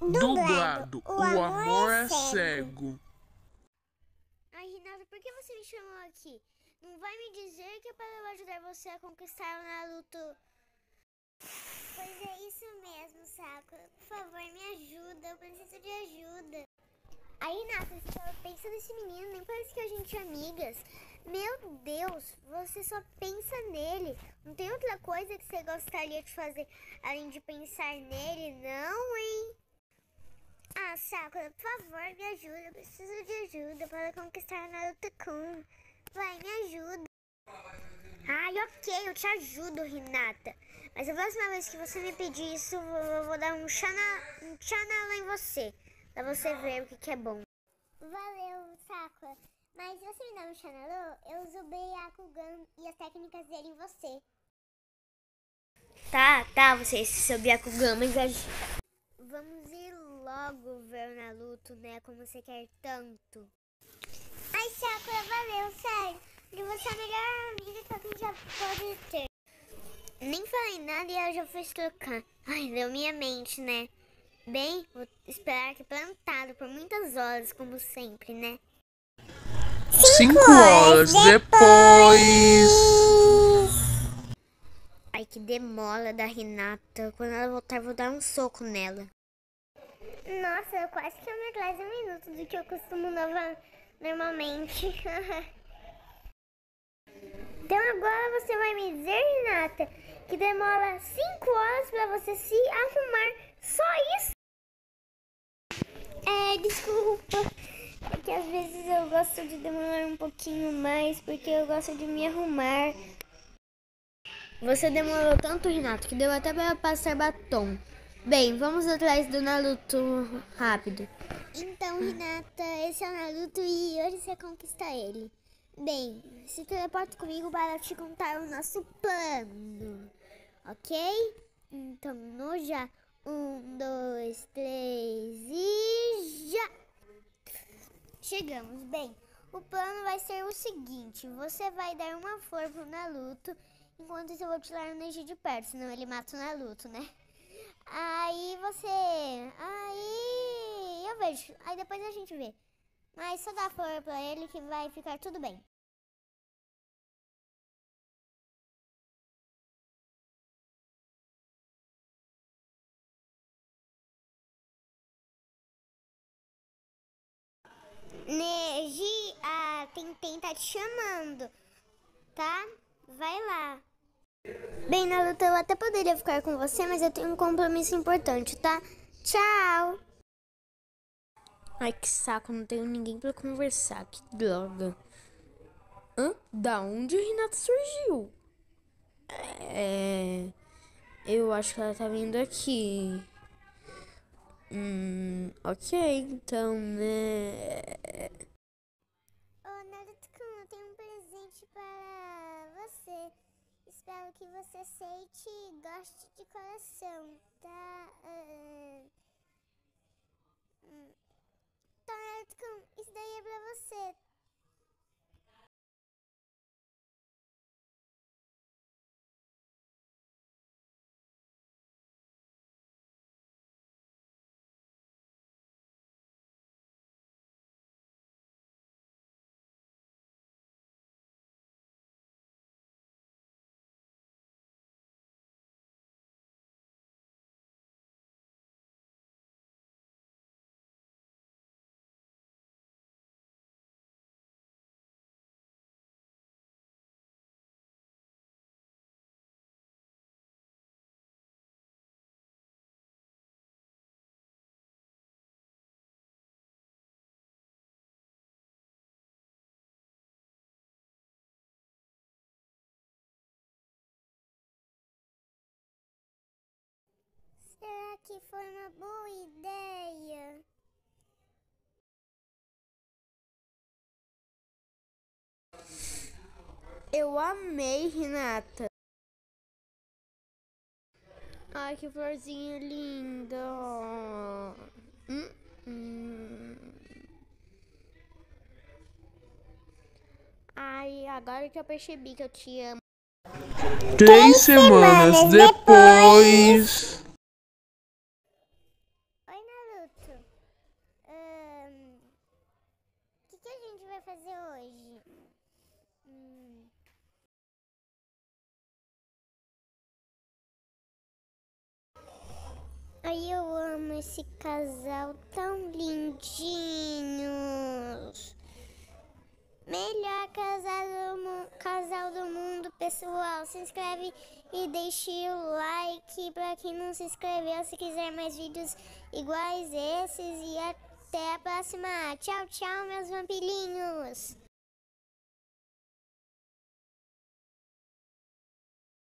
Dublado, o amor é cego. Ai, Renata, por que você me chamou aqui? Não vai me dizer que é para eu ajudar você a conquistar o Naruto? Pois é isso mesmo, Sakura. Por favor, me ajuda. Eu preciso de ajuda. Aí, Renata, você só pensa nesse menino, nem parece que a gente é amigas. Meu Deus, você só pensa nele. Não tem outra coisa que você gostaria de fazer além de pensar nele, não, hein? Ah, Sakura, por favor, me ajuda. Eu preciso de ajuda para conquistar Naruto-kun. Vai, me ajuda. Ai, ok, eu te ajudo, Renata. Mas a próxima vez que você me pedir isso, eu vou dar um chana, um em você. Pra você ver o que, que é bom. Valeu, Sakura. Mas se você me dá um Chanelô, eu uso o Byakugan e as técnicas dele em você. Tá, tá, você seu Byakugan, mas a... Vamos logo ver o Naruto, né? Como você quer tanto. Ai, Sakura, valeu, sério. E você é a melhor amiga que alguém já pode ter. Nem falei nada e ela já foi trocar. Ai, deu minha mente, né? Bem, vou esperar aqui plantado por muitas horas, como sempre, né? Cinco horas depois. Ai, que demola da Renata. Quando ela voltar, vou dar um soco nela. Nossa, eu quase que eu me atraso um minuto do que eu costumo normalmente. então agora você vai me dizer, Renata, que demora cinco horas pra você se arrumar. Só isso? É, desculpa. É que às vezes eu gosto de demorar um pouquinho mais porque eu gosto de me arrumar. Você demorou tanto, Renato, que deu até para passar batom. Bem, vamos atrás do Naruto rápido. Então, Renata, esse é o Naruto e hoje você conquista ele. Bem, se teleporta comigo para te contar o nosso plano, ok? Então, no já. Um, dois, três e já! Chegamos. Bem, o plano vai ser o seguinte: você vai dar uma flor pro Naruto, enquanto eu vou tirar o Neji de perto, senão ele mata o Naruto, né? Aí você. Aí. Eu vejo. Aí depois a gente vê. Mas só dá flor pra ele que vai ficar tudo bem. Neji, a Tentem tá te chamando, tá? Vai lá. Bem, Naruto, eu até poderia ficar com você, mas eu tenho um compromisso importante, tá? Tchau! Ai, que saco, não tenho ninguém pra conversar, que droga. Hã? Da onde o Renato surgiu? É... Eu acho que ela tá vindo aqui. Hum, ok, então, né... Espero que você aceite e goste de coração, tá? Uh... Será que foi uma boa ideia? Eu amei, Renata. Ai, que florzinha linda. Hum, hum. Ai, agora que eu percebi que eu te amo. Três semanas depois. Oi, Naruto. Ahn, O que, que a gente vai fazer hoje? Hum, Ai, eu amo esse casal tão lindinhos. Melhor casal do, casal do mundo, pessoal. Se inscreve e deixe o like pra quem não se inscreveu. Se quiser mais vídeos iguais esses. E até a próxima. Tchau, tchau, meus vampirinhos.